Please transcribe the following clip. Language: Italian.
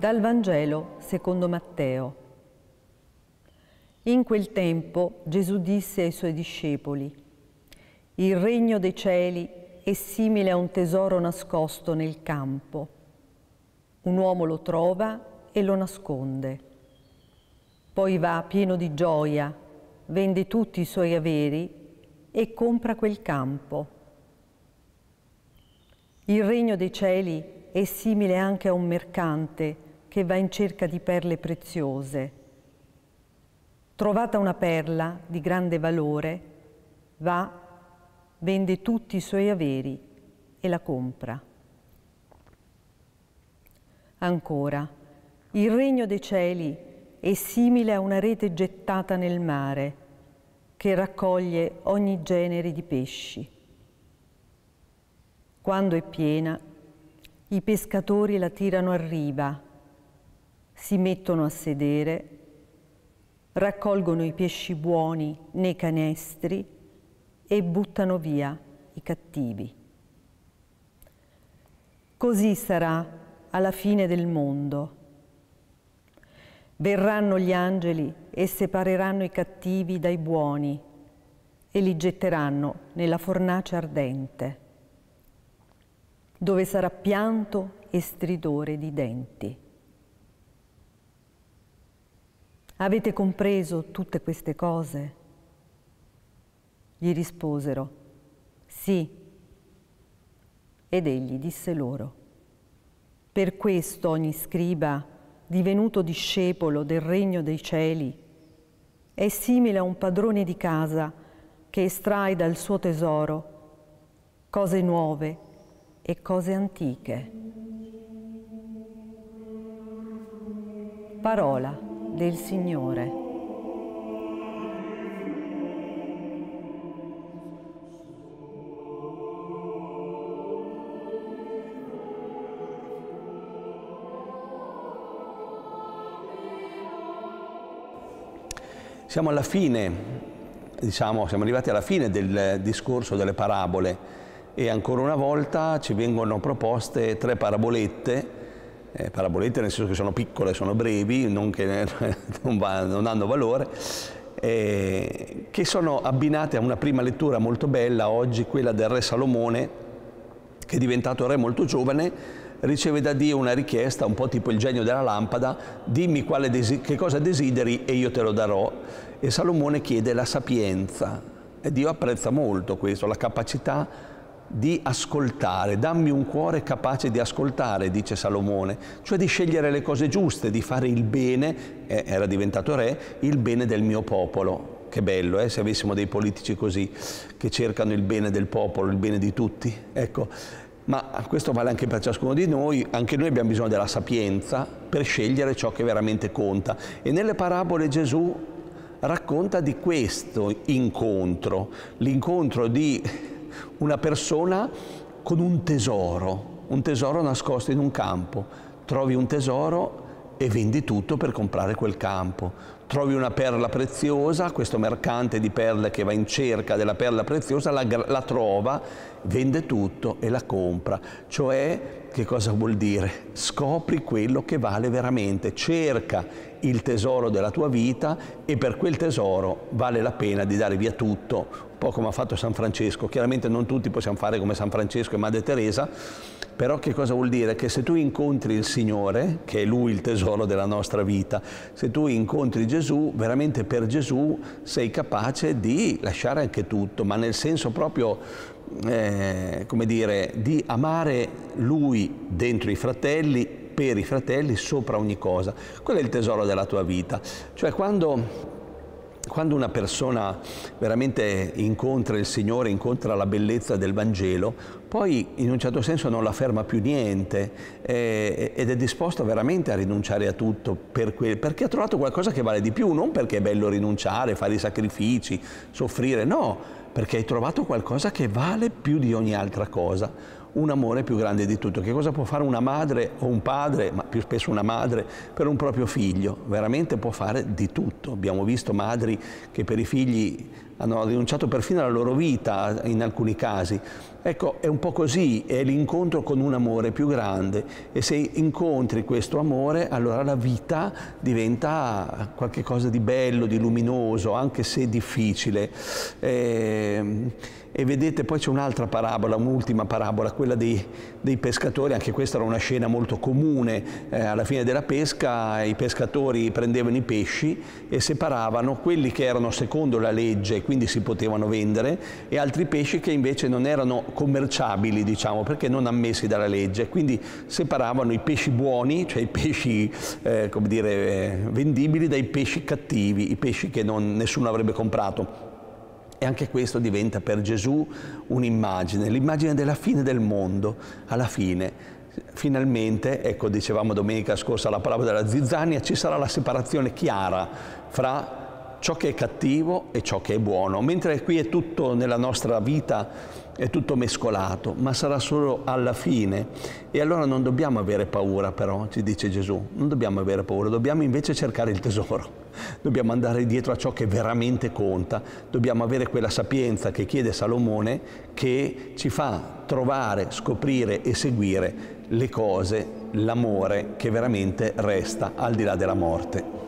Dal Vangelo secondo Matteo. In quel tempo Gesù disse ai suoi discepoli, Il regno dei cieli è simile a un tesoro nascosto nel campo. Un uomo lo trova e lo nasconde. Poi va pieno di gioia, vende tutti i suoi averi e compra quel campo. Il regno dei cieli è simile anche a un mercante che va in cerca di perle preziose. Trovata una perla di grande valore, va, vende tutti i suoi averi e la compra. Ancora, il regno dei cieli è simile a una rete gettata nel mare che raccoglie ogni genere di pesci. Quando è piena, i pescatori la tirano a riva si mettono a sedere, raccolgono i pesci buoni nei canestri e buttano via i cattivi. Così sarà alla fine del mondo. Verranno gli angeli e separeranno i cattivi dai buoni e li getteranno nella fornace ardente, dove sarà pianto e stridore di denti. Avete compreso tutte queste cose? Gli risposero, sì. Ed egli disse loro, per questo ogni scriba, divenuto discepolo del regno dei cieli, è simile a un padrone di casa che estrae dal suo tesoro cose nuove e cose antiche. Parola del Signore. Siamo alla fine, diciamo, siamo arrivati alla fine del discorso delle parabole e ancora una volta ci vengono proposte tre parabolette eh, parabolette nel senso che sono piccole, sono brevi, non, che, non, va, non hanno valore, eh, che sono abbinate a una prima lettura molto bella oggi, quella del re Salomone, che è diventato re molto giovane, riceve da Dio una richiesta, un po' tipo il genio della lampada, dimmi che cosa desideri e io te lo darò. E Salomone chiede la sapienza. E Dio apprezza molto questo, la capacità di ascoltare, dammi un cuore capace di ascoltare, dice Salomone, cioè di scegliere le cose giuste, di fare il bene, eh, era diventato re, il bene del mio popolo. Che bello, eh, se avessimo dei politici così, che cercano il bene del popolo, il bene di tutti. Ecco, ma questo vale anche per ciascuno di noi, anche noi abbiamo bisogno della sapienza per scegliere ciò che veramente conta. E nelle parabole Gesù racconta di questo incontro, l'incontro di una persona con un tesoro, un tesoro nascosto in un campo. Trovi un tesoro e vendi tutto per comprare quel campo. Trovi una perla preziosa, questo mercante di perle che va in cerca della perla preziosa la, la trova, vende tutto e la compra. Cioè, che cosa vuol dire? Scopri quello che vale veramente, cerca il tesoro della tua vita e per quel tesoro vale la pena di dare via tutto, un po' come ha fatto San Francesco. Chiaramente non tutti possiamo fare come San Francesco e Madre Teresa, però che cosa vuol dire? Che se tu incontri il Signore, che è Lui il tesoro della nostra vita, se tu incontri Gesù, veramente per Gesù sei capace di lasciare anche tutto, ma nel senso proprio, eh, come dire, di amare Lui dentro i fratelli per i fratelli sopra ogni cosa. Quello è il tesoro della tua vita. Cioè quando quando una persona veramente incontra il Signore, incontra la bellezza del Vangelo, poi in un certo senso non la ferma più niente eh, ed è disposto veramente a rinunciare a tutto per quel, perché ha trovato qualcosa che vale di più, non perché è bello rinunciare, fare i sacrifici, soffrire, no, perché hai trovato qualcosa che vale più di ogni altra cosa un amore più grande di tutto. Che cosa può fare una madre o un padre, ma più spesso una madre, per un proprio figlio? Veramente può fare di tutto. Abbiamo visto madri che per i figli hanno rinunciato perfino alla loro vita in alcuni casi. Ecco, è un po' così, è l'incontro con un amore più grande e se incontri questo amore allora la vita diventa qualcosa di bello, di luminoso, anche se difficile. Eh, e vedete poi c'è un'altra parabola, un'ultima parabola, quella dei, dei, pescatori, anche questa era una scena molto comune, eh, alla fine della pesca i pescatori prendevano i pesci e separavano quelli che erano secondo la legge e quindi si potevano vendere e altri pesci che invece non erano commerciabili, diciamo, perché non ammessi dalla legge, quindi separavano i pesci buoni, cioè i pesci eh, dire, eh, vendibili, dai pesci cattivi, i pesci che non, nessuno avrebbe comprato. E anche questo diventa per Gesù un'immagine, l'immagine della fine del mondo, alla fine. Finalmente, ecco dicevamo domenica scorsa la parola della zizzania, ci sarà la separazione chiara fra ciò che è cattivo e ciò che è buono, mentre qui è tutto nella nostra vita è tutto mescolato, ma sarà solo alla fine. E allora non dobbiamo avere paura però, ci dice Gesù, non dobbiamo avere paura, dobbiamo invece cercare il tesoro, dobbiamo andare dietro a ciò che veramente conta, dobbiamo avere quella sapienza che chiede Salomone che ci fa trovare, scoprire e seguire le cose, l'amore che veramente resta al di là della morte.